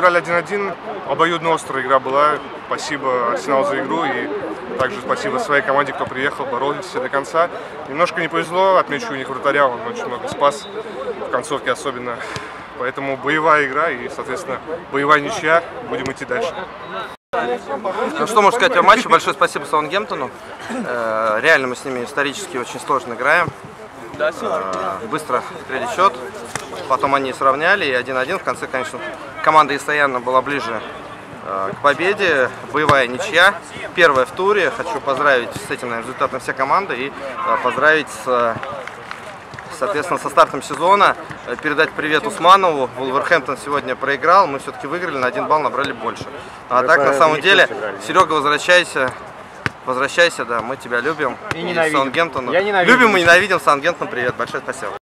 1-1. Обоюдно острая игра была. Спасибо Арсенал за игру и также спасибо своей команде, кто приехал, боролись все до конца. Немножко не повезло, отмечу у них вратаря, он очень много спас, в концовке особенно. Поэтому боевая игра и, соответственно, боевая ничья. Будем идти дальше. Ну что можно сказать о матче? Большое спасибо Саунгемптону. Э, реально мы с ними исторически очень сложно играем. Э, быстро открыли счет. Потом они сравняли и 1-1. В конце, конечно, команда Истояна была ближе э, к победе. Боевая ничья. Первая в туре. Хочу поздравить с этим наверное, результатом вся команда и поздравить с соответственно, со стартом сезона. Передать привет Усманову. Вулверхэмптон сегодня проиграл. Мы все-таки выиграли, на один балл набрали больше. А так, на самом деле, Серега, возвращайся. Возвращайся, да, мы тебя любим. И ненавидим. Саунгемптону. Я ненавижу. Любим и ненавидим Саунгемптон. Привет, большое спасибо.